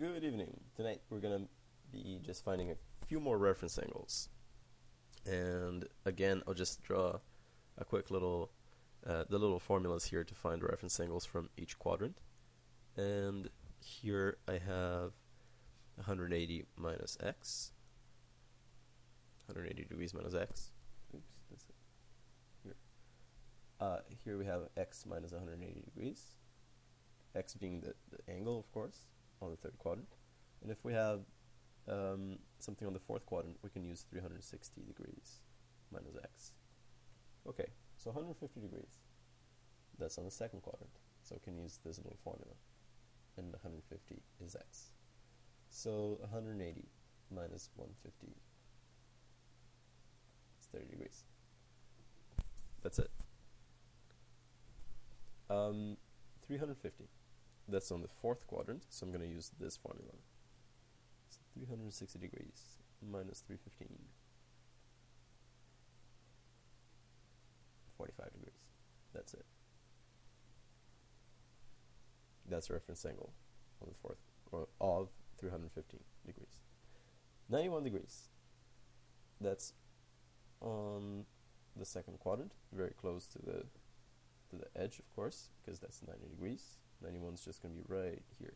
Good evening. Tonight we're going to be just finding a few more reference angles. And again, I'll just draw a quick little, uh, the little formulas here to find reference angles from each quadrant. And here I have 180 minus x, 180 degrees minus x. Oops, that's it. Here. Uh, here we have x minus 180 degrees, x being the, the angle, of course, on the third quadrant. And if we have um, something on the fourth quadrant, we can use 360 degrees minus x. Okay, so 150 degrees. That's on the second quadrant. So we can use this little formula. And 150 is x. So 180 minus 150 is 30 degrees. That's it. Um, 350. That's on the fourth quadrant, so I'm going to use this formula. So 360 degrees minus 315. 45 degrees. That's it. That's a reference angle on the fourth or of 315 degrees. 91 degrees. That's on the second quadrant, very close to the to the edge, of course, because that's 90 degrees. 91 is just going to be right here.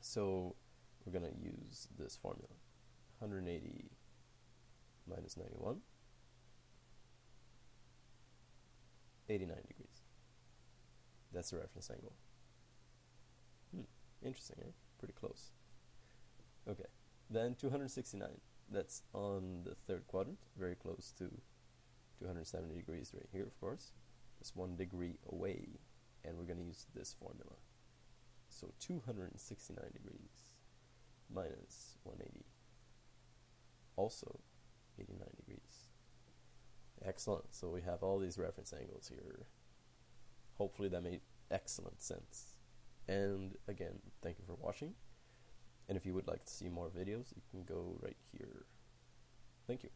So we're going to use this formula. 180 minus 91, 89 degrees. That's the reference angle. Hmm, interesting, eh? Pretty close. Okay, then 269. That's on the third quadrant, very close to 270 degrees right here, of course. It's one degree away, and we're going to use this formula. So 269 degrees minus 180, also 89 degrees. Excellent. So we have all these reference angles here. Hopefully that made excellent sense. And again, thank you for watching. And if you would like to see more videos, you can go right here. Thank you.